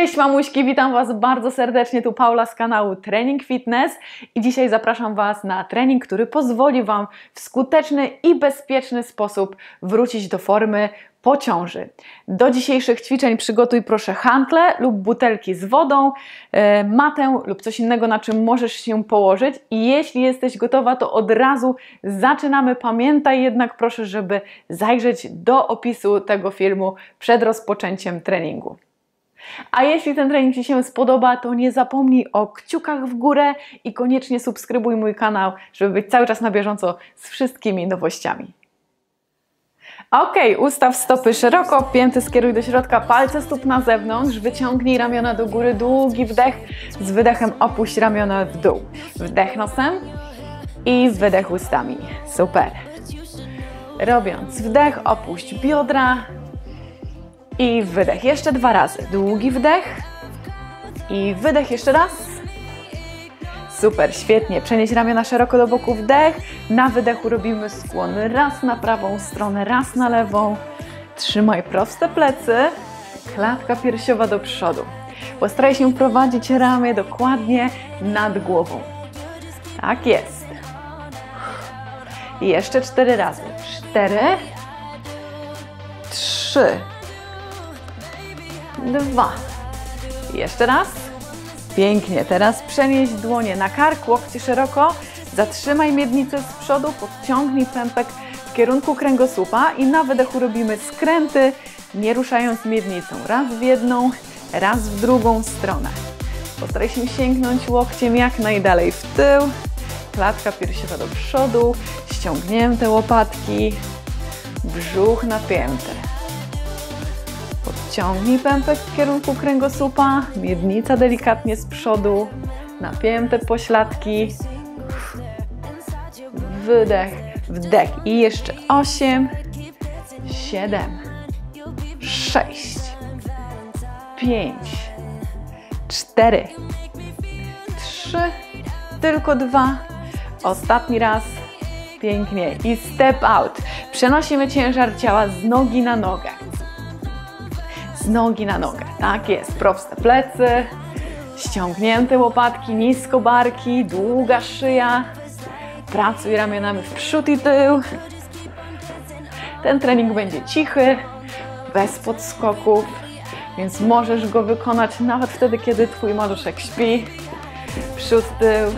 Cześć mamuśki, witam Was bardzo serdecznie, tu Paula z kanału Trening Fitness i dzisiaj zapraszam Was na trening, który pozwoli Wam w skuteczny i bezpieczny sposób wrócić do formy po ciąży. Do dzisiejszych ćwiczeń przygotuj proszę hantle lub butelki z wodą, e, matę lub coś innego, na czym możesz się położyć. I jeśli jesteś gotowa, to od razu zaczynamy. Pamiętaj jednak proszę, żeby zajrzeć do opisu tego filmu przed rozpoczęciem treningu. A jeśli ten trening Ci się spodoba, to nie zapomnij o kciukach w górę i koniecznie subskrybuj mój kanał, żeby być cały czas na bieżąco z wszystkimi nowościami. Ok, ustaw stopy szeroko, pięty skieruj do środka, palce stóp na zewnątrz, wyciągnij ramiona do góry, długi wdech, z wydechem opuść ramiona w dół. Wdech nosem i wydech ustami. Super. Robiąc wdech, opuść biodra i wydech. Jeszcze dwa razy. Długi wdech i wydech jeszcze raz. Super, świetnie. Przenieś ramiona szeroko do boku, wdech. Na wydechu robimy skłon raz na prawą stronę, raz na lewą. Trzymaj proste plecy, klatka piersiowa do przodu. Postaraj się prowadzić ramię dokładnie nad głową. Tak jest. I jeszcze cztery razy. Cztery, trzy, dwa. Jeszcze raz. Pięknie. Teraz przenieś dłonie na kark, łokcie szeroko. Zatrzymaj miednicę z przodu, podciągnij pępek w kierunku kręgosłupa i na wydechu robimy skręty, nie ruszając miednicą. Raz w jedną, raz w drugą stronę. Postaraj się sięgnąć łokciem jak najdalej w tył. Klatka piersiowa do przodu, ściągnięte łopatki, brzuch napięty. Podciągnij pępek w kierunku kręgosłupa, miednica delikatnie z przodu, napięte pośladki. Wydech, wdech i jeszcze 8, 7, 6, 5, 4, 3, tylko 2. Ostatni raz. Pięknie. I step out. Przenosimy ciężar ciała z nogi na nogę z nogi na nogę. Tak jest, proste plecy, ściągnięte łopatki, nisko barki, długa szyja. Pracuj ramionami w przód i tył. Ten trening będzie cichy, bez podskoków, więc możesz go wykonać nawet wtedy, kiedy Twój maluszek śpi. Przód, tył.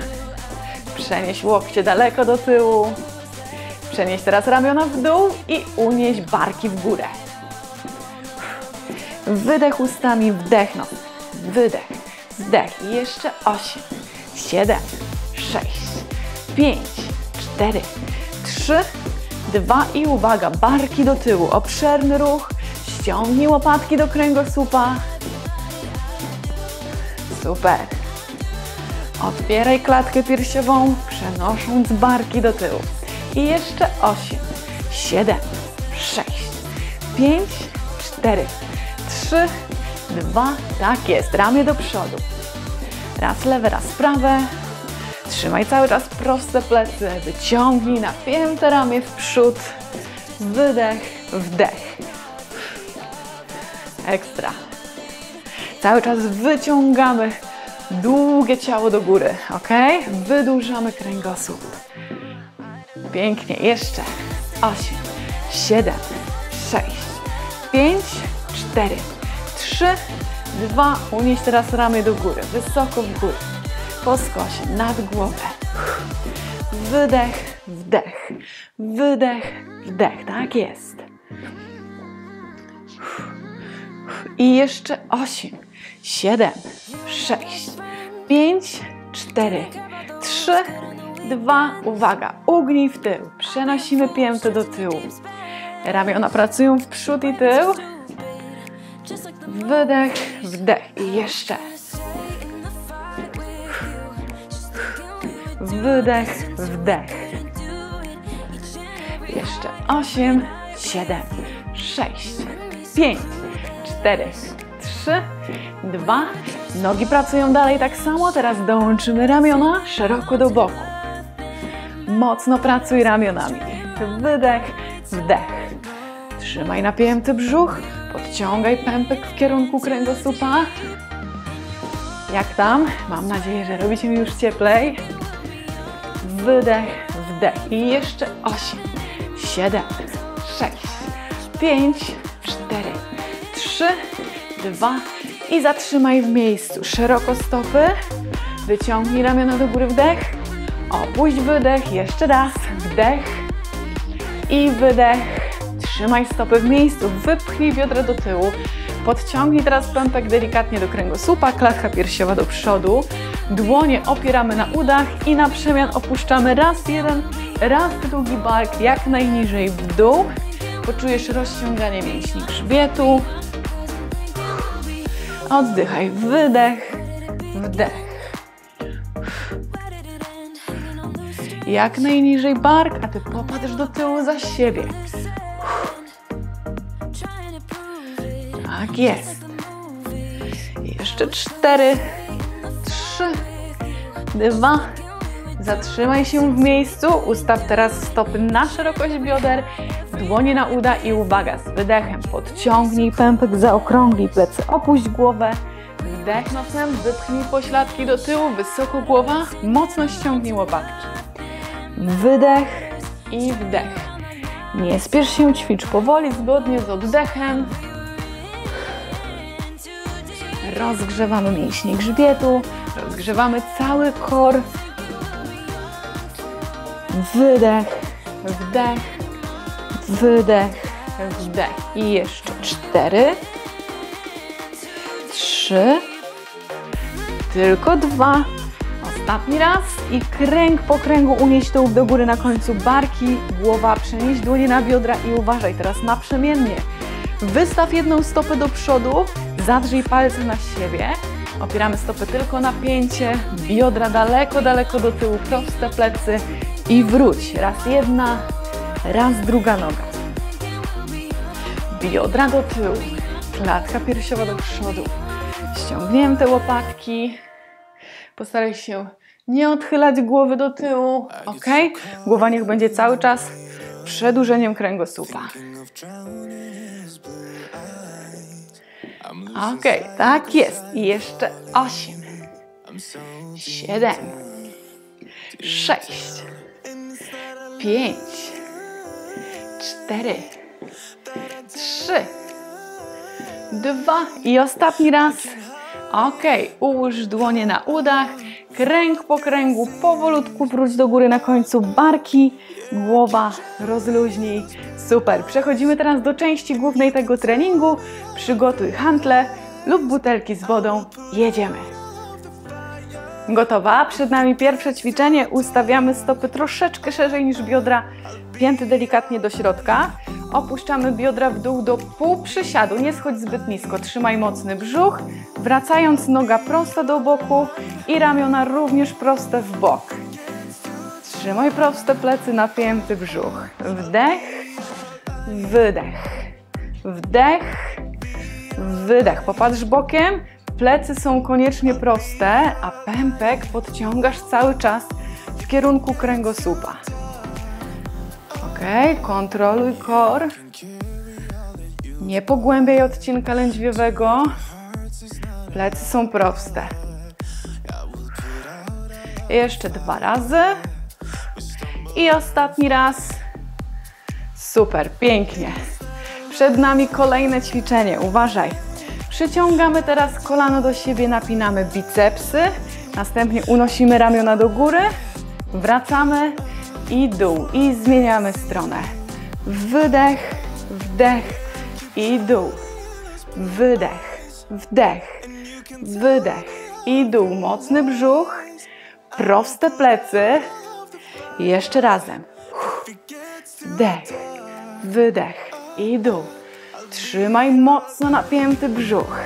Przenieś łokcie daleko do tyłu. Przenieś teraz ramiona w dół i unieś barki w górę. Wydech ustami, wdech. Wydech, wdech. I jeszcze 8, 7, 6, 5, 4, 3, 2 i uwaga, barki do tyłu. Obszerny ruch. Ściągnij łopatki do kręgosłupa. Super. Otwieraj klatkę piersiową, przenosząc barki do tyłu. I jeszcze 8, 7, 6, 5, 4, Trzy, dwa, tak jest, ramię do przodu. Raz lewe, raz prawe. Trzymaj cały czas proste plecy, wyciągnij napięte ramię w przód. Wydech, wdech. Ekstra. Cały czas wyciągamy długie ciało do góry, ok? Wydłużamy kręgosłup. Pięknie, jeszcze. Osiem, siedem, sześć, pięć, cztery, trzy, dwa. Unieś teraz ramię do góry, wysoko w górę. Po skosie, nad głowę. Wydech, wdech, wydech, wdech. Tak jest. I jeszcze osiem, siedem, sześć, pięć, cztery, trzy, dwa. Uwaga, ugnij w tył. Przenosimy piętę do tyłu. Ramiona pracują w przód i tył. Wydech, wdech i jeszcze. Wydech, wdech. Jeszcze osiem, siedem, sześć, pięć, cztery, trzy, dwa. Nogi pracują dalej tak samo. Teraz dołączymy ramiona szeroko do boku. Mocno pracuj ramionami. Wydech, wdech. Trzymaj napięty brzuch. Podciągaj pępek w kierunku kręgosłupa. Jak tam? Mam nadzieję, że robicie mi już cieplej. Wydech, wdech. I jeszcze 8, 7, 6, 5, 4, 3, 2 i zatrzymaj w miejscu. Szeroko stopy. Wyciągnij ramiona do góry, wdech. Opuść wydech, jeszcze raz. Wdech i wydech. Trzymaj stopy w miejscu. Wypchnij biodra do tyłu. Podciągnij teraz pępek delikatnie do kręgosłupa, klatka piersiowa do przodu. Dłonie opieramy na udach i na przemian opuszczamy raz jeden, raz drugi bark jak najniżej w dół. Poczujesz rozciąganie mięśni grzbietu. Oddychaj, wydech, wdech. Jak najniżej bark, a ty popatrz do tyłu za siebie. Tak jest. Jeszcze cztery, trzy, dwa. Zatrzymaj się w miejscu. Ustaw teraz stopy na szerokość bioder, dłonie na uda i uwaga, z wydechem podciągnij pępek, zaokrąglij plecy, opuść głowę. Wdech nosem, wypchnij pośladki do tyłu, wysoko głowa, mocno ściągnij łopatki. Wydech i wdech. Nie spiesz się, ćwicz powoli, zgodnie z oddechem. Rozgrzewamy mięśnie grzbietu, rozgrzewamy cały kor. Wydech, wdech, wydech, wdech. I jeszcze cztery, trzy, tylko dwa. Ostatni raz i kręg po kręgu unieść tył do góry na końcu barki, głowa, przenieść dłonie na biodra i uważaj teraz naprzemiennie. Wystaw jedną stopę do przodu, zadrzyj palce na siebie, opieramy stopy tylko na pięcie, biodra daleko, daleko do tyłu, proste plecy i wróć. Raz jedna, raz druga noga. Biodra do tyłu, klatka piersiowa do przodu, ściągnięte łopatki, Postaraj się nie odchylać głowy do tyłu, ok? Głowa niech będzie cały czas przedłużeniem kręgosłupa. Ok, tak jest. I jeszcze osiem, siedem, sześć, pięć, cztery, trzy, dwa. I ostatni raz. Ok, ułóż dłonie na udach, kręg po kręgu, powolutku wróć do góry na końcu barki, głowa rozluźnij. Super, przechodzimy teraz do części głównej tego treningu. Przygotuj hantle lub butelki z wodą. Jedziemy. Gotowa? Przed nami pierwsze ćwiczenie. Ustawiamy stopy troszeczkę szerzej niż biodra, pięty delikatnie do środka. Opuszczamy biodra w dół do pół przysiadu, nie schodź zbyt nisko, trzymaj mocny brzuch, wracając noga prosta do boku i ramiona również proste w bok. Trzymaj proste plecy, napięty brzuch. Wdech, wydech, wdech, wydech. Popatrz bokiem, plecy są koniecznie proste, a pępek podciągasz cały czas w kierunku kręgosłupa. Ok, kontroluj kor. Nie pogłębiaj odcinka lędźwiowego. Plecy są proste. Jeszcze dwa razy. I ostatni raz. Super, pięknie. Przed nami kolejne ćwiczenie. Uważaj. Przyciągamy teraz kolano do siebie, napinamy bicepsy. Następnie unosimy ramiona do góry. Wracamy i dół. I zmieniamy stronę. Wydech, wdech i dół. Wydech, wdech, wydech i dół. Mocny brzuch, proste plecy. Jeszcze razem. Wdech, wydech i dół. Trzymaj mocno napięty brzuch.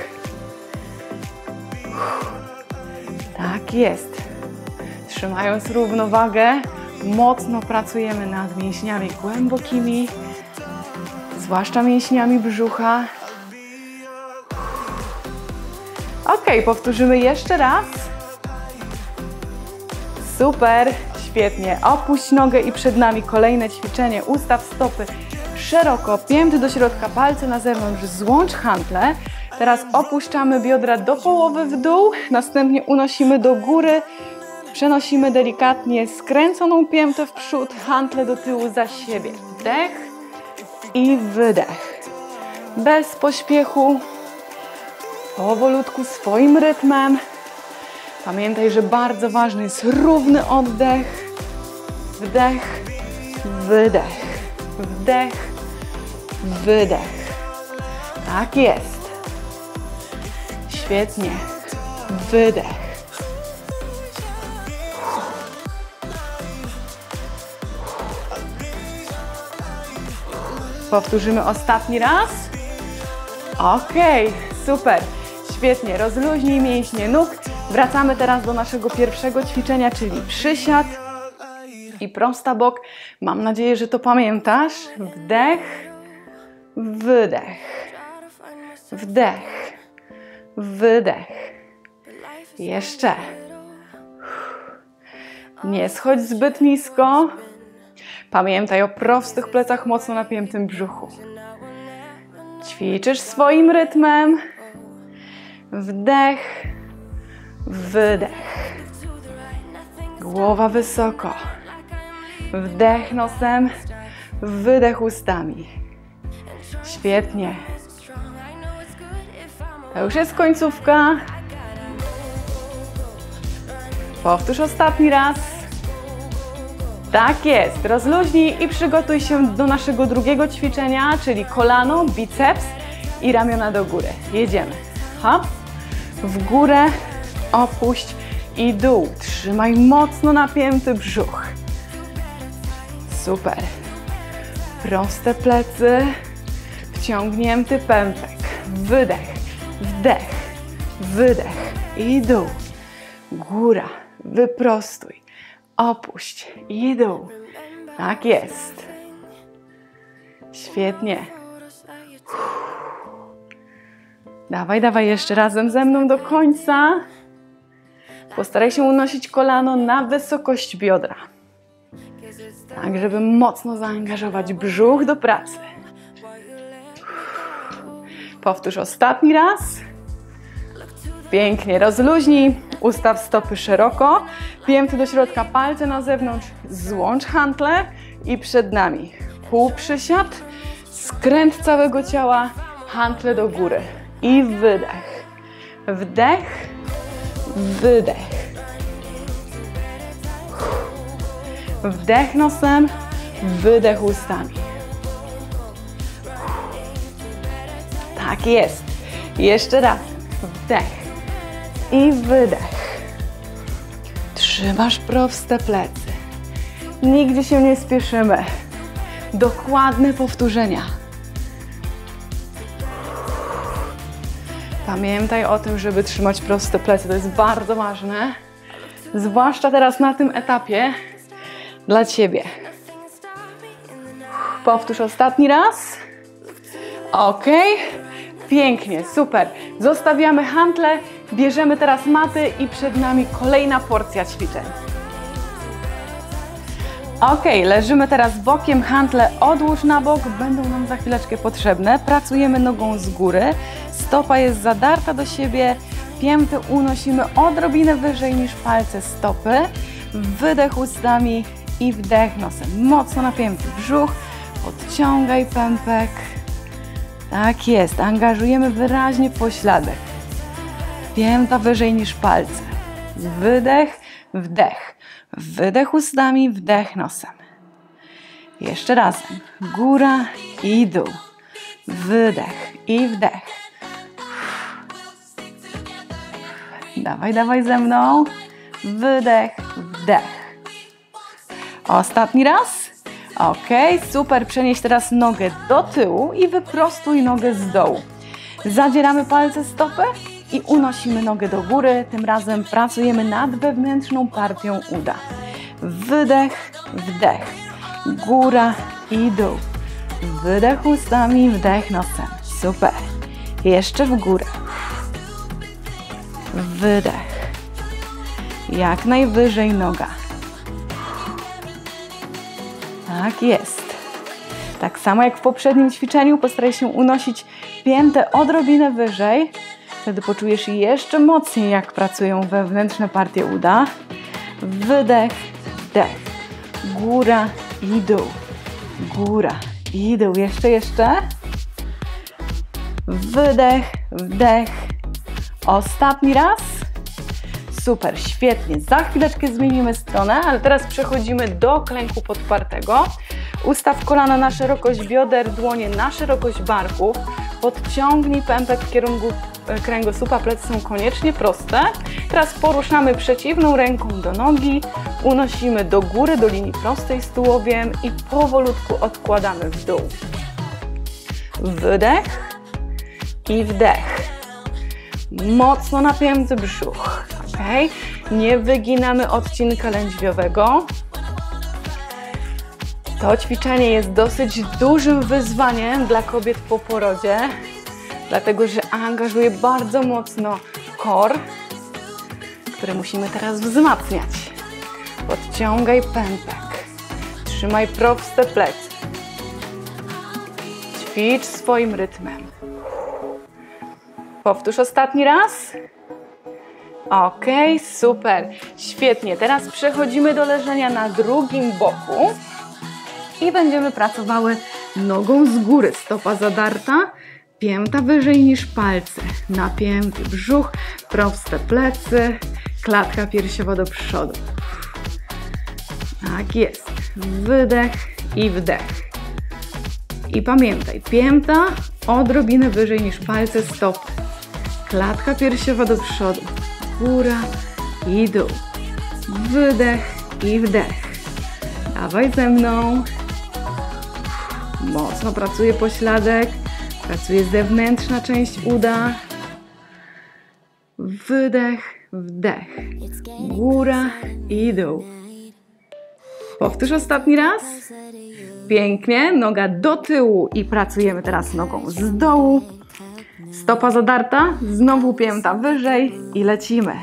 Tak jest. Trzymając równowagę, mocno pracujemy nad mięśniami głębokimi, zwłaszcza mięśniami brzucha. Ok, powtórzymy jeszcze raz. Super, świetnie. Opuść nogę i przed nami kolejne ćwiczenie. Ustaw stopy szeroko, pięty do środka, palce na zewnątrz, złącz hantle. Teraz opuszczamy biodra do połowy w dół, następnie unosimy do góry, przenosimy delikatnie skręconą piętę w przód, hantle do tyłu za siebie. Wdech i wydech. Bez pośpiechu, powolutku, swoim rytmem. Pamiętaj, że bardzo ważny jest równy oddech. Wdech, wydech, wdech, wydech. Tak jest. Świetnie. Wydech. Powtórzymy ostatni raz. Ok, super. Świetnie. Rozluźnij mięśnie nóg. Wracamy teraz do naszego pierwszego ćwiczenia, czyli przysiad i prosta bok. Mam nadzieję, że to pamiętasz. Wdech, wydech, wdech, wydech. Jeszcze. Nie schodź zbyt nisko. Pamiętaj o prostych plecach, mocno napiętym brzuchu. Ćwiczysz swoim rytmem. Wdech, wydech. Głowa wysoko. Wdech nosem, wydech ustami. Świetnie. To już jest końcówka. Powtórz ostatni raz. Tak jest. Rozluźnij i przygotuj się do naszego drugiego ćwiczenia, czyli kolano, biceps i ramiona do góry. Jedziemy. Hop. W górę, opuść i dół. Trzymaj mocno napięty brzuch. Super. Proste plecy, wciągnięty pępek. Wydech, wdech, wydech i dół. Góra, wyprostuj, opuść i dół. Tak jest. Świetnie. Dawaj, dawaj jeszcze razem ze mną do końca. Postaraj się unosić kolano na wysokość biodra. Tak, żeby mocno zaangażować brzuch do pracy. Powtórz ostatni raz. Pięknie, rozluźnij, ustaw stopy szeroko, pięty do środka, palce na zewnątrz, złącz hantle i przed nami pół przysiad, skręt całego ciała, hantle do góry i wydech. Wdech, wydech. Wdech nosem, wydech ustami. Tak jest. Jeszcze raz. Wdech i wydech. Trzymasz proste plecy. Nigdzie się nie spieszymy. Dokładne powtórzenia. Pamiętaj o tym, żeby trzymać proste plecy. To jest bardzo ważne. Zwłaszcza teraz na tym etapie dla Ciebie. Powtórz ostatni raz. Ok. Pięknie, super. Zostawiamy hantle, bierzemy teraz maty i przed nami kolejna porcja ćwiczeń. Ok, leżymy teraz bokiem, hantle odłóż na bok, będą nam za chwileczkę potrzebne. Pracujemy nogą z góry, stopa jest zadarta do siebie, pięty unosimy odrobinę wyżej niż palce stopy. Wydech ustami i wdech nosem. Mocno napięty brzuch, odciągaj pępek. Tak jest, angażujemy wyraźnie pośladek. Pięta wyżej niż palce. Wydech, wdech. Wydech ustami, wdech nosem. Jeszcze razem. Góra i dół. Wydech i wdech. Dawaj, dawaj ze mną. Wydech, wdech. Ostatni raz. Ok, super. Przenieś teraz nogę do tyłu i wyprostuj nogę z dołu. Zadzieramy palce stopy i unosimy nogę do góry. Tym razem pracujemy nad wewnętrzną partią uda. Wydech, wdech. Góra i dół. Wydech ustami, wdech nosem. Super. Jeszcze w górę. Wydech. Jak najwyżej noga. Tak jest. Tak samo jak w poprzednim ćwiczeniu, postaraj się unosić piętę odrobinę wyżej. Wtedy poczujesz jeszcze mocniej, jak pracują wewnętrzne partie uda. Wydech, wdech. Góra i dół. Góra i dół. Jeszcze, jeszcze. Wydech, wdech. Ostatni raz. Super, świetnie. Za chwileczkę zmienimy stronę, ale teraz przechodzimy do klęku podpartego. Ustaw kolana na szerokość bioder, dłonie na szerokość barków. Podciągnij pępek w kierunku kręgosłupa, plecy są koniecznie proste. Teraz poruszamy przeciwną ręką do nogi, unosimy do góry, do linii prostej z tułowiem i powolutku odkładamy w dół. Wydech i wdech. Mocno napięty brzuch, ok? Nie wyginamy odcinka lędźwiowego. To ćwiczenie jest dosyć dużym wyzwaniem dla kobiet po porodzie, dlatego że angażuje bardzo mocno kor, który musimy teraz wzmacniać. Podciągaj pępek, trzymaj proste plecy. Ćwicz swoim rytmem. Powtórz ostatni raz. Ok, super, świetnie. Teraz przechodzimy do leżenia na drugim boku i będziemy pracowały nogą z góry. Stopa zadarta, pięta wyżej niż palce. Napięty brzuch, proste plecy, klatka piersiowa do przodu. Tak jest. Wydech i wdech. I pamiętaj, pięta odrobinę wyżej niż palce stopy. Klatka piersiowa do przodu. Góra i dół. Wydech i wdech. Dawaj ze mną. Mocno pracuje pośladek. Pracuje zewnętrzna część uda. Wydech, wdech. Góra i dół. Powtórz ostatni raz. Pięknie. Noga do tyłu i pracujemy teraz nogą z dołu. Stopa zadarta, znowu pięta wyżej i lecimy.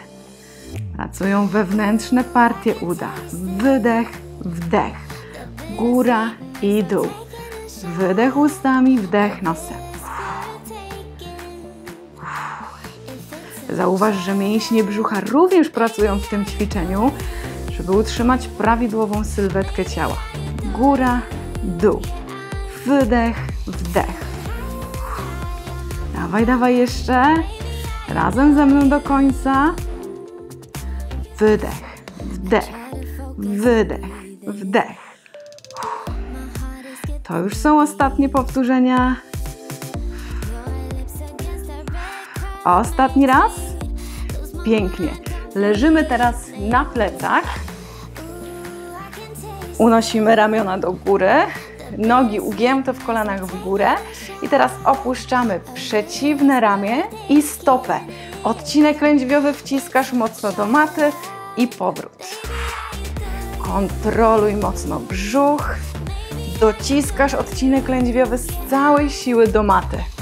Pracują wewnętrzne partie uda. Wydech, wdech. Góra i dół. Wydech ustami, wdech nosem. Zauważ, że mięśnie brzucha również pracują w tym ćwiczeniu, żeby utrzymać prawidłową sylwetkę ciała. Góra, dół. Wydech, wdech. Dawaj, dawaj jeszcze. Razem ze mną do końca. Wydech, wdech, wydech, wdech. To już są ostatnie powtórzenia. Ostatni raz. Pięknie. Leżymy teraz na plecach. Unosimy ramiona do góry. Nogi ugięte w kolanach w górę. I teraz opuszczamy przeciwne ramię i stopę. Odcinek lędźwiowy wciskasz mocno do maty i powrót. Kontroluj mocno brzuch. Dociskasz odcinek lędźwiowy z całej siły do maty.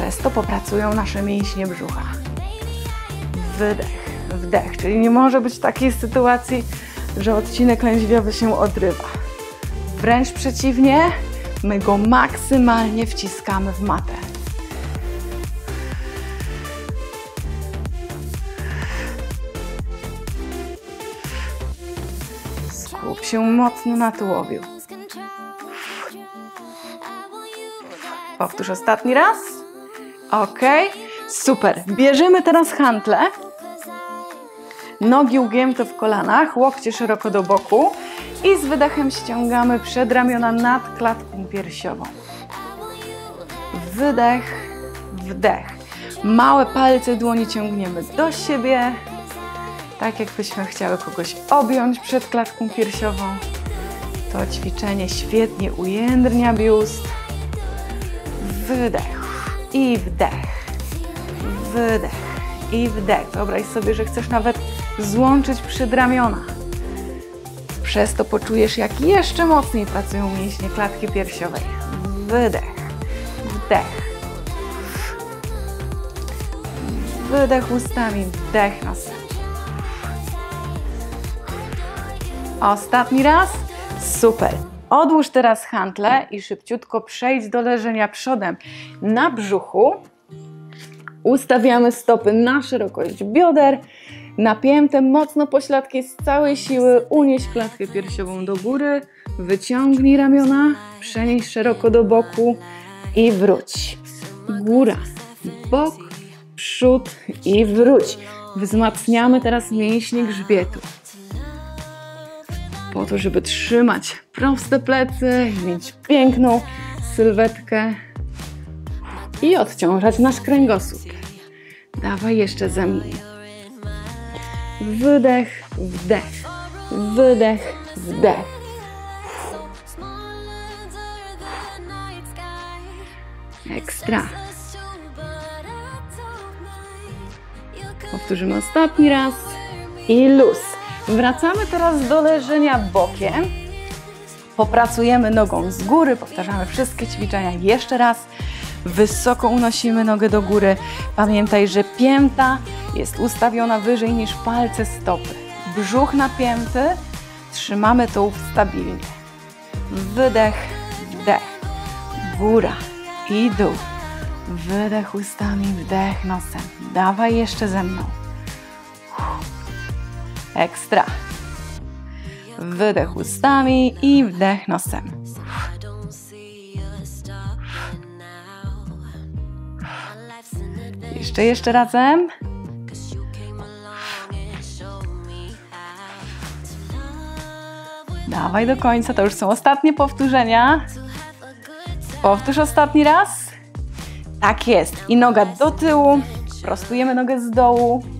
Przez to popracują nasze mięśnie brzucha. Wydech, wdech, czyli nie może być takiej sytuacji, że odcinek lędźwiowy się odrywa. Wręcz przeciwnie, my go maksymalnie wciskamy w matę. Skup się mocno na tułowiu. Powtórz ostatni raz. Ok, super. Bierzemy teraz hantle. Nogi ugięte w kolanach, łokcie szeroko do boku i z wydechem ściągamy przedramiona nad klatką piersiową. Wydech, wdech. Małe palce dłoni ciągniemy do siebie, tak jakbyśmy chciały kogoś objąć przed klatką piersiową. To ćwiczenie świetnie ujędrnia biust. Wydech i wdech. Wydech i wdech. Wyobraź sobie, że chcesz nawet złączyć przedramiona. Przez to poczujesz, jak jeszcze mocniej pracują mięśnie klatki piersiowej. Wydech, wdech. Wydech ustami, wdech nosem. Ostatni raz. Super. Odłóż teraz hantle i szybciutko przejdź do leżenia przodem na brzuchu. Ustawiamy stopy na szerokość bioder, napięte mocno pośladki z całej siły. Unieś klatkę piersiową do góry, wyciągnij ramiona, przenieś szeroko do boku i wróć. Góra, bok, przód i wróć. Wzmacniamy teraz mięśnie grzbietu. Po to, żeby trzymać proste plecy, mieć piękną sylwetkę i odciążać nasz kręgosłup. Dawaj jeszcze ze mną. Wydech, wdech, wydech, wdech. Ekstra. Powtórzymy ostatni raz i luz. Wracamy teraz do leżenia bokiem. Popracujemy nogą z góry, powtarzamy wszystkie ćwiczenia jeszcze raz. Wysoko unosimy nogę do góry. Pamiętaj, że pięta jest ustawiona wyżej niż palce stopy. Brzuch napięty, trzymamy tułów stabilnie. Wydech, wdech, góra i dół. Wydech ustami, wdech nosem. Dawaj jeszcze ze mną. Ekstra. Wydech ustami i wdech nosem. Jeszcze, jeszcze razem. Dawaj do końca, to już są ostatnie powtórzenia. Powtórz ostatni raz. Tak jest. I noga do tyłu. Prostujemy nogę z dołu.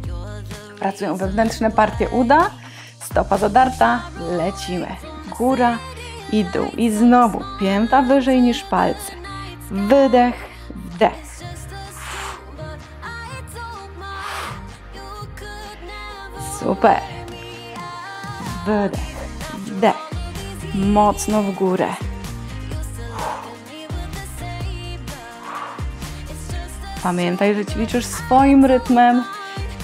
Pracują wewnętrzne partie uda. Stopa zadarta. Lecimy. Góra i dół. I znowu pięta wyżej niż palce. Wydech, wdech. Super. Wydech, wdech. Mocno w górę. Pamiętaj, że ćwiczysz swoim rytmem.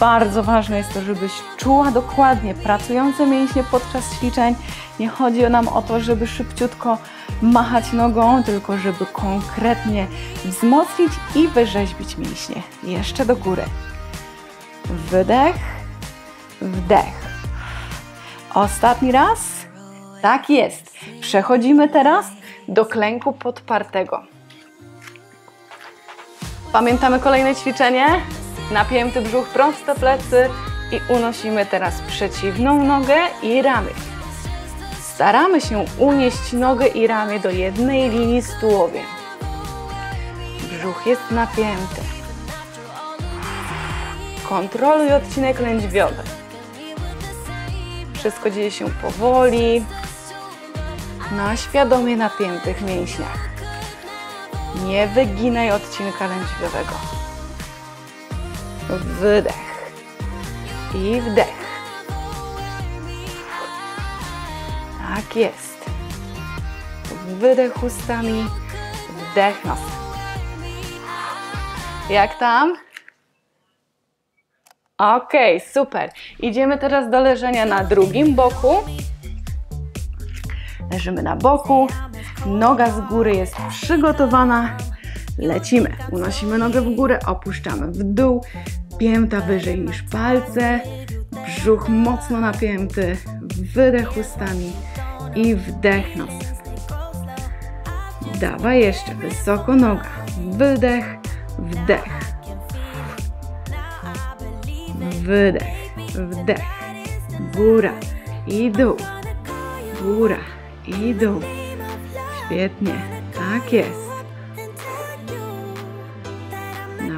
Bardzo ważne jest to, żebyś czuła dokładnie pracujące mięśnie podczas ćwiczeń. Nie chodzi nam o to, żeby szybciutko machać nogą, tylko żeby konkretnie wzmocnić i wyrzeźbić mięśnie. Jeszcze do góry. Wydech, wdech. Ostatni raz. Tak jest. Przechodzimy teraz do klęku podpartego. Pamiętamy kolejne ćwiczenie? Napięty brzuch, proste plecy i unosimy teraz przeciwną nogę i ramię. Staramy się unieść nogę i ramię do jednej linii z tułowiem. Brzuch jest napięty. Kontroluj odcinek lędźwiowy. Wszystko dzieje się powoli, na świadomie napiętych mięśniach. Nie wyginaj odcinka lędźwiowego. Wydech i wdech. Tak jest. Wydech ustami, wdech nosem. Jak tam? Ok, super. Idziemy teraz do leżenia na drugim boku. Leżymy na boku, noga z góry jest przygotowana. Lecimy. Unosimy nogę w górę, opuszczamy w dół, pięta wyżej niż palce, brzuch mocno napięty, wydech ustami i wdech nosem. Dawaj jeszcze wysoko noga, wydech, wdech. Wydech, wdech, góra i dół, góra i dół. Świetnie, tak jest.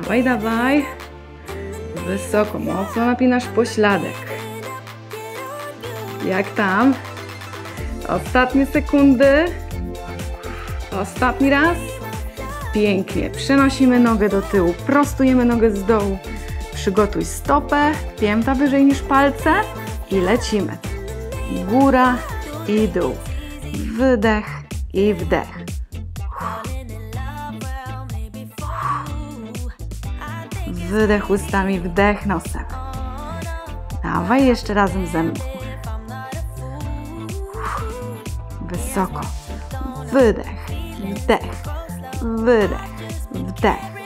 Dawaj, dawaj. Wysoko, mocno napinasz pośladek. Jak tam? Ostatnie sekundy. Ostatni raz. Pięknie. Przenosimy nogę do tyłu, prostujemy nogę z dołu. Przygotuj stopę, pięta wyżej niż palce i lecimy. Góra i dół. Wydech i wdech. Wydech ustami, wdech nosem. Dawaj jeszcze razem ze mną. Wysoko. wydech, wdech, wydech, wdech.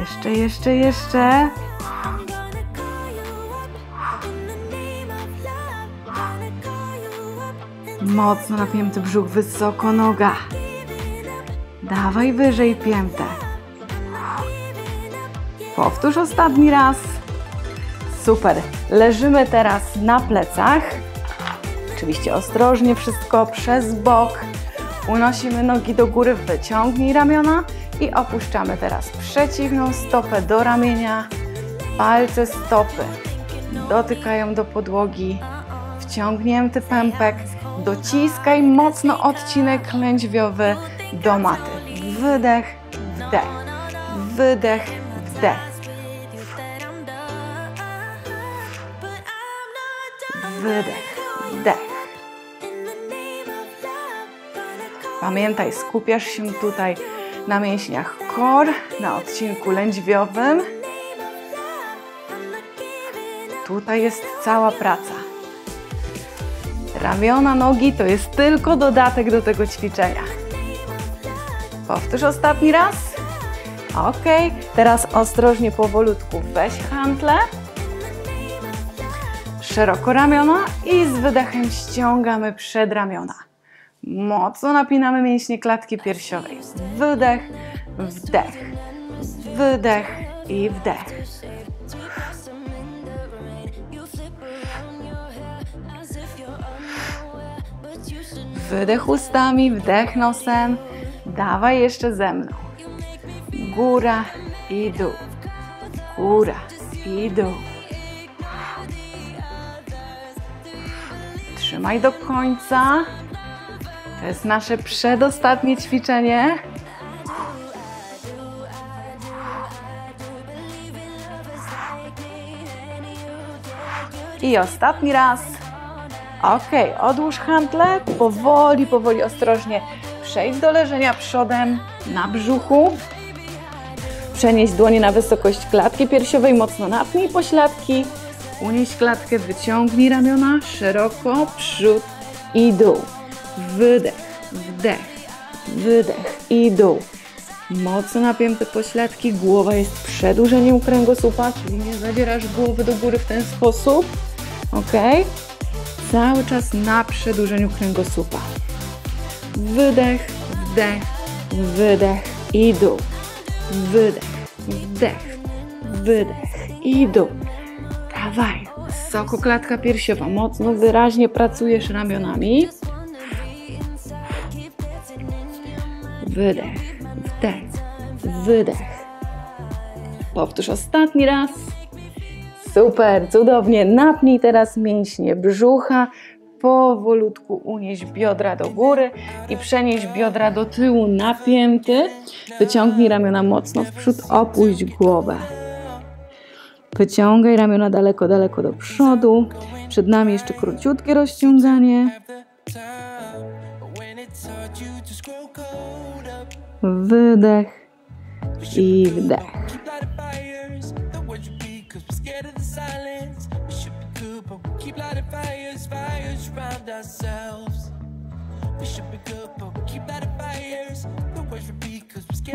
Jeszcze, jeszcze, jeszcze. Mocno napięty brzuch, wysoko noga. Dawaj wyżej piętę. Powtórz ostatni raz. Super. Leżymy teraz na plecach. Oczywiście ostrożnie wszystko przez bok. Unosimy nogi do góry, wyciągnij ramiona i opuszczamy teraz przeciwną stopę do ramienia. Palce stopy dotykają do podłogi. Wciągnięty pępek. Dociskaj mocno odcinek lędźwiowy do maty. Wydech, wdech. Wydech, wdech. Wydech, wdech. Pamiętaj, skupiasz się tutaj na mięśniach core, na odcinku lędźwiowym. Tutaj jest cała praca. Ramiona, nogi to jest tylko dodatek do tego ćwiczenia. Powtórz ostatni raz. Ok, teraz ostrożnie, powolutku weź hantle. Szeroko ramiona i z wydechem ściągamy przed ramiona. Mocno napinamy mięśnie klatki piersiowej. Wydech, wdech, wydech i wdech. Wydech ustami, wdech nosem. Dawaj jeszcze ze mną. Góra i dół. Góra i dół. Trzymaj do końca. To jest nasze przedostatnie ćwiczenie. I ostatni raz. Ok, odłóż hantle, powoli, powoli, ostrożnie przejdź do leżenia przodem na brzuchu. Przenieś dłonie na wysokość klatki piersiowej, mocno napnij pośladki. Unieś klatkę, wyciągnij ramiona szeroko, przód i dół. Wydech, wdech, wydech i dół. Mocno napięte pośladki, głowa jest przedłużeniem kręgosłupa, czyli nie zadzierasz głowy do góry w ten sposób. Ok? Cały czas na przedłużeniu kręgosłupa. Wydech, wdech, wydech i dół. Wydech, wdech, wydech i dół. Dawaj, wysoko klatka piersiowa, mocno, wyraźnie pracujesz ramionami. Wydech, wdech, wydech. Powtórz ostatni raz. Super, cudownie. Napnij teraz mięśnie brzucha. Powolutku unieś biodra do góry i przenieś biodra do tyłu napięty. Wyciągnij ramiona mocno w przód, opuść głowę. Wyciągaj ramiona daleko, daleko do przodu. Przed nami jeszcze króciutkie rozciąganie. Wydech i wdech.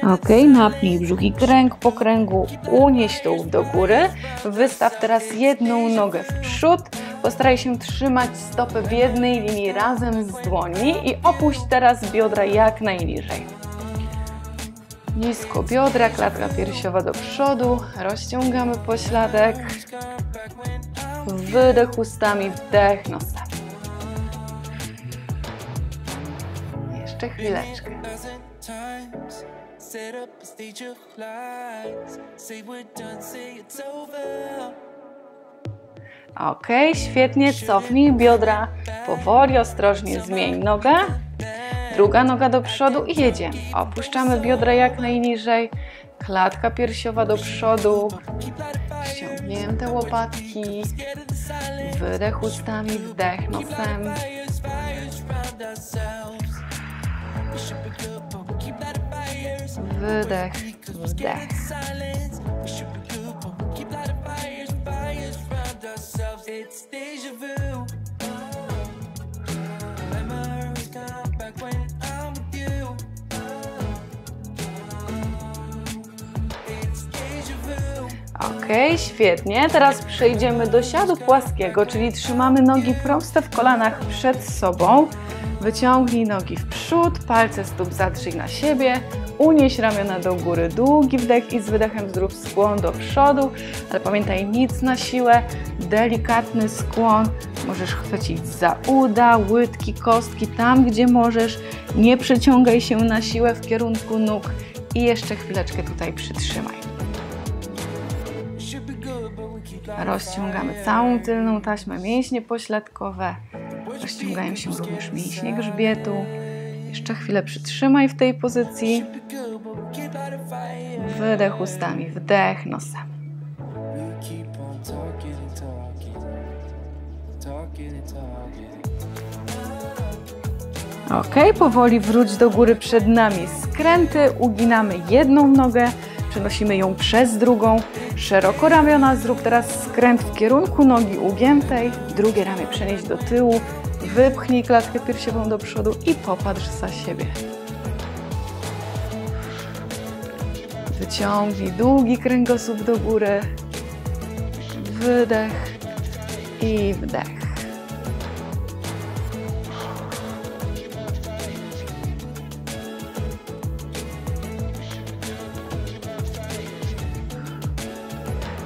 Ok, napnij brzuch i kręg po kręgu, unieś dół do góry. Wystaw teraz jedną nogę w przód. Postaraj się trzymać stopę w jednej linii razem z dłońmi i opuść teraz biodra jak najniżej. Nisko biodra, klatka piersiowa do przodu, rozciągamy pośladek. Wydech ustami, wdech nosem. Jeszcze chwileczkę. Ok, świetnie. Cofnij biodra. Powoli, ostrożnie zmień nogę. Druga noga do przodu i jedziemy. Opuszczamy biodra jak najniżej. Klatka piersiowa do przodu. Ściągnięte łopatki. Wydech ustami, wdech nosem. Wydech, wdech. Ok, świetnie. Teraz przejdziemy do siadu płaskiego, czyli trzymamy nogi proste w kolanach przed sobą. Wyciągnij nogi w przód, palce stóp zatrzyj na siebie, unieś ramiona do góry, długi wdech i z wydechem zrób skłon do przodu, ale pamiętaj nic na siłę, delikatny skłon, możesz chwycić za uda, łydki, kostki, tam gdzie możesz, nie przyciągaj się na siłę w kierunku nóg i jeszcze chwileczkę tutaj przytrzymaj. Rozciągamy całą tylną taśmę, mięśnie pośladkowe. Rozciągają się również mięśnie grzbietu. Jeszcze chwilę przytrzymaj w tej pozycji. Wydech ustami, wdech nosem. Ok, powoli wróć do góry przed nami. Skręty, uginamy jedną nogę, przenosimy ją przez drugą. Szeroko ramiona, zrób teraz skręt w kierunku nogi ugiętej. Drugie ramię przenieś do tyłu. Wypchnij klatkę piersiową do przodu i popatrz za siebie. Wyciągnij długi kręgosłup do góry. Wydech i wdech.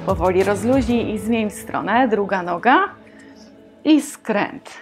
Powoli rozluźnij i zmień stronę. Druga noga i skręt.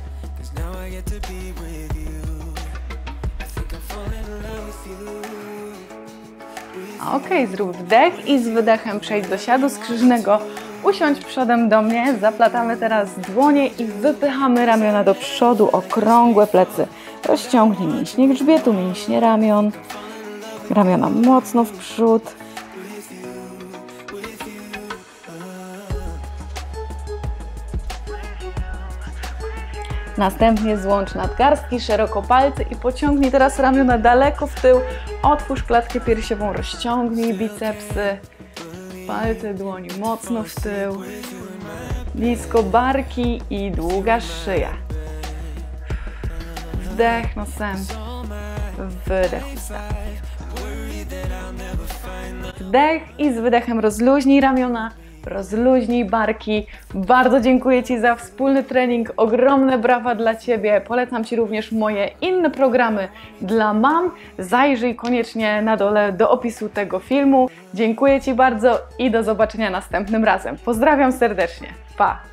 Now I get to be with you. I think in love with you. Ok, zrób wdech i z wydechem przejdź do siadu skrzyżnego. Usiądź przodem do mnie, zaplatamy teraz dłonie i wypychamy ramiona do przodu, okrągłe plecy. Rozciągnij mięśnie grzbietu, mięśnie ramion. Ramiona mocno w przód. Następnie złącz nadgarstki, szeroko palce i pociągnij teraz ramiona daleko w tył. Otwórz klatkę piersiową, rozciągnij bicepsy. Palce dłoni mocno w tył. Blisko barki i długa szyja. Wdech nosem. Wydech ustami. Wdech i z wydechem rozluźnij ramiona, rozluźnij barki. Bardzo dziękuję Ci za wspólny trening. Ogromne brawa dla Ciebie. Polecam Ci również moje inne programy dla mam. Zajrzyj koniecznie na dole do opisu tego filmu. Dziękuję Ci bardzo i do zobaczenia następnym razem. Pozdrawiam serdecznie. Pa!